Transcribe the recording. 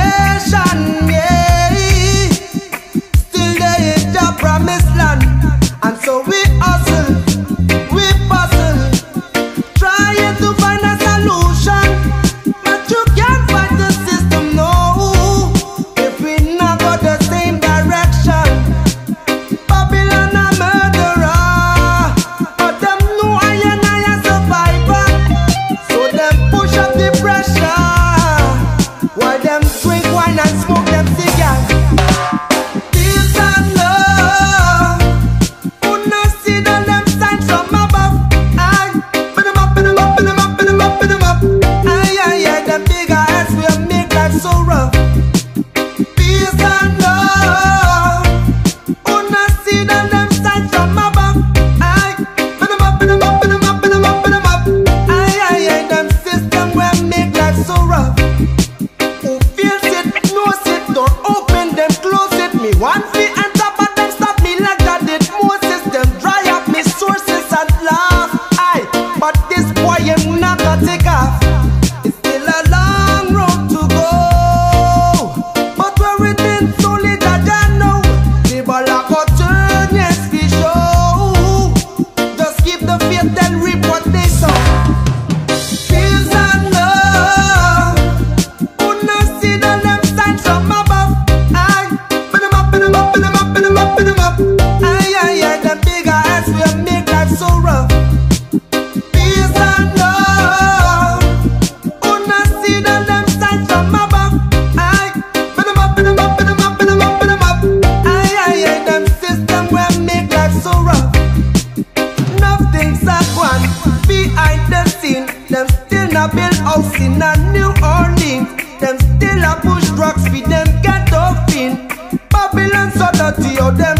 夜，山绵。lives make life so rough. Peace and love. Them from above. Up, up, up, up, up. Them system make life so rough. opportunities we show. Just keep the faith and reap what they sow. Love, who the from above. I up, up, up, up, up. Aye, aye, aye, them make life so rough. house in a New Orleans. Them still a push drugs with them get off in Babylon so dirty, oh them